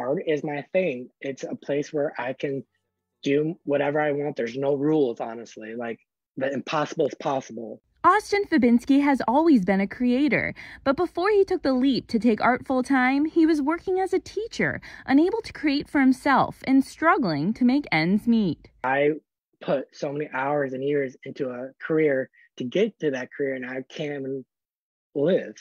art is my thing. It's a place where I can do whatever I want. There's no rules, honestly. Like the impossible is possible. Austin Fabinski has always been a creator, but before he took the leap to take art full time, he was working as a teacher, unable to create for himself and struggling to make ends meet. I put so many hours and years into a career to get to that career, and I can't even live.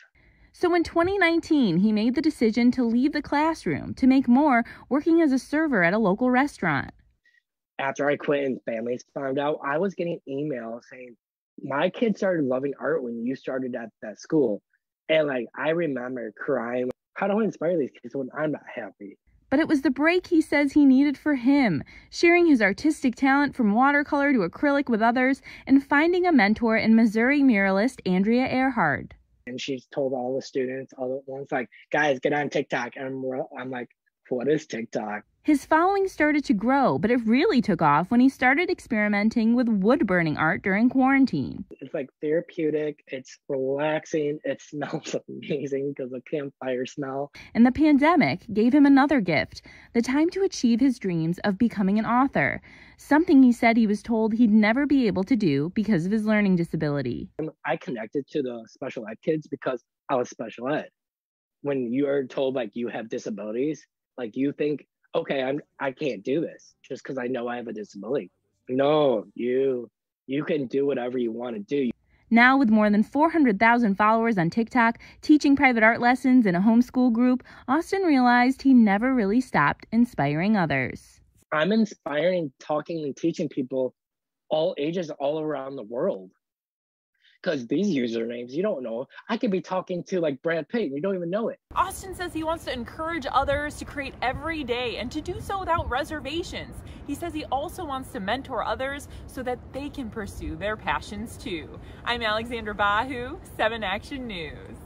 So in 2019, he made the decision to leave the classroom to make more working as a server at a local restaurant. After I quit and families found out, I was getting emails saying, My kids started loving art when you started at that school. And like, I remember crying, How do I inspire these kids when I'm not happy? But it was the break he says he needed for him, sharing his artistic talent from watercolor to acrylic with others, and finding a mentor in Missouri muralist Andrea Earhart and she's told all the students all at once like guys get on tiktok. And i'm, I'm like what is tiktok his following started to grow, but it really took off when he started experimenting with wood burning art during quarantine. It's like therapeutic, it's relaxing, it smells amazing because of campfire smell. And the pandemic gave him another gift the time to achieve his dreams of becoming an author, something he said he was told he'd never be able to do because of his learning disability. Um, I connected to the special ed kids because I was special ed. When you are told like you have disabilities, like you think okay, I'm I can't do this just because I know I have a disability. No, you you can do whatever you want to do. Now, with more than 400,000 followers on TikTok, teaching private art lessons in a homeschool group, Austin realized he never really stopped inspiring others. I'm inspiring, talking, and teaching people all ages all around the world because these usernames you don't know. I could be talking to like Brad Pitt and you don't even know it. Austin says he wants to encourage others to create every day and to do so without reservations. He says he also wants to mentor others so that they can pursue their passions too. I'm Alexandra Bahou, 7 Action News.